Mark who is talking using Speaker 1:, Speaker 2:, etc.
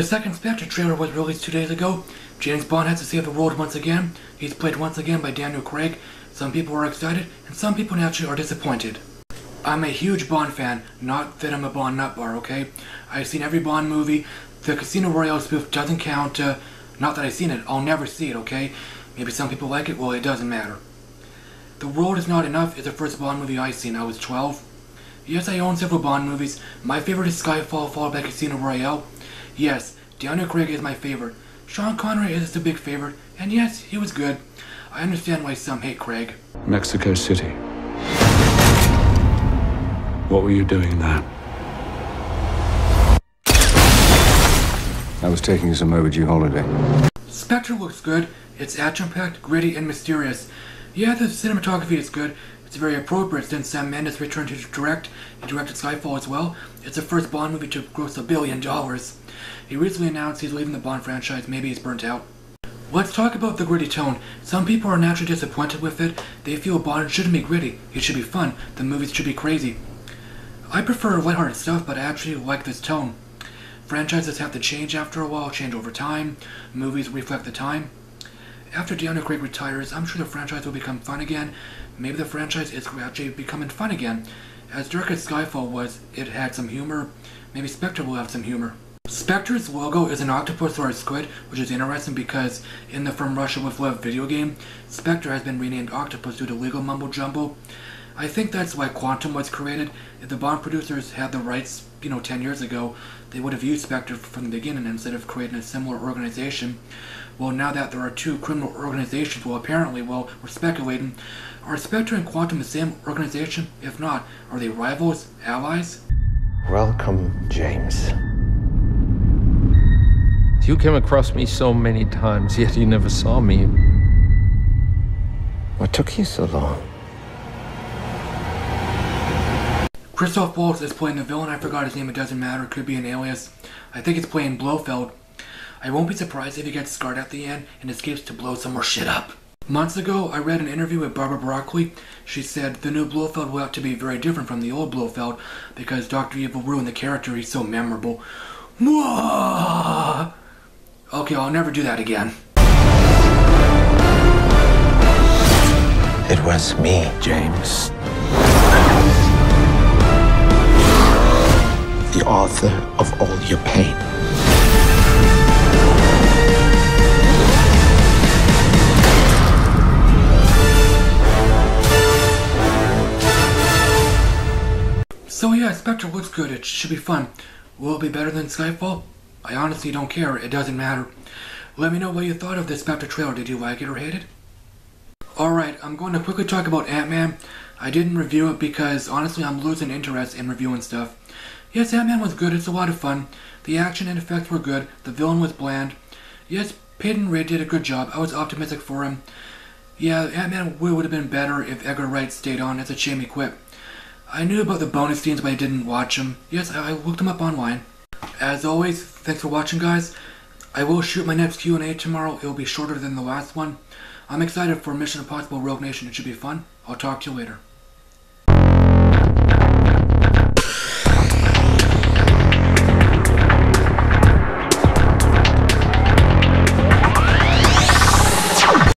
Speaker 1: The second Spectre trailer was released two days ago. James Bond has to save the world once again. He's played once again by Daniel Craig. Some people are excited, and some people naturally are disappointed. I'm a huge Bond fan, not that I'm a Bond nut bar, okay? I've seen every Bond movie. The Casino Royale spoof doesn't count. Uh, not that I've seen it, I'll never see it, okay? Maybe some people like it, well, it doesn't matter. The World Is Not Enough is the first Bond movie I've seen. I was 12. Yes, I own several Bond movies. My favorite is Skyfall, followed by Casino Royale. Yes, Daniel Craig is my favorite. Sean Connery is a big favorite, and yes, he was good. I understand why some hate Craig.
Speaker 2: Mexico City. What were you doing there?
Speaker 3: I was taking some overdue holiday.
Speaker 1: Spectre looks good. It's action-packed, gritty, and mysterious. Yeah, the cinematography is good. It's very appropriate since Sam Mendes returned to direct. He directed Skyfall as well. It's the first Bond movie to gross a billion dollars. He recently announced he's leaving the Bond franchise. Maybe he's burnt out. Let's talk about the gritty tone. Some people are naturally disappointed with it. They feel Bond shouldn't be gritty. It should be fun. The movies should be crazy. I prefer lighthearted stuff, but I actually like this tone. Franchises have to change after a while, change over time. Movies reflect the time. After Daniel Craig retires, I'm sure the franchise will become fun again. Maybe the franchise is actually becoming fun again. As dark as Skyfall was, it had some humor. Maybe Spectre will have some humor. Spectre's logo is an octopus or a squid, which is interesting because in the From Russia with Love video game, Spectre has been renamed Octopus due to legal mumbo jumbo. I think that's why Quantum was created. If the Bond producers had the rights, you know, 10 years ago, they would have used Spectre from the beginning instead of creating a similar organization. Well, now that there are two criminal organizations, well, apparently, well, we're speculating. Are Spectre and Quantum the same organization? If not, are they rivals, allies?
Speaker 4: Welcome, James.
Speaker 5: You came across me so many times, yet you never saw me.
Speaker 4: What took you so long?
Speaker 1: Christoph Waltz is playing the villain. I forgot his name. It doesn't matter. It could be an alias. I think it's playing Blofeld. I won't be surprised if he gets scarred at the end and escapes to blow some more shit up. Months ago, I read an interview with Barbara Broccoli. She said the new Blofeld will have to be very different from the old Blofeld because Dr. Evil ruined the character. He's so memorable. Mwah! Okay, I'll never do that again.
Speaker 4: It was me, James. The author of all your pain.
Speaker 1: So yeah, Spectre looks good. It should be fun. Will it be better than Skyfall? I honestly don't care. It doesn't matter. Let me know what you thought of this Spectre trailer. Did you like it or hate it? Alright, I'm going to quickly talk about Ant-Man. I didn't review it because honestly I'm losing interest in reviewing stuff. Yes, Ant-Man was good. It's a lot of fun. The action and effects were good. The villain was bland. Yes, Peyton Reed did a good job. I was optimistic for him. Yeah, Ant-Man would have been better if Edgar Wright stayed on. It's a shame he quit. I knew about the bonus scenes, but I didn't watch them. Yes, I looked them up online. As always, thanks for watching, guys. I will shoot my next Q&A tomorrow. It will be shorter than the last one. I'm excited for Mission Impossible Rogue Nation. It should be fun. I'll talk to you later.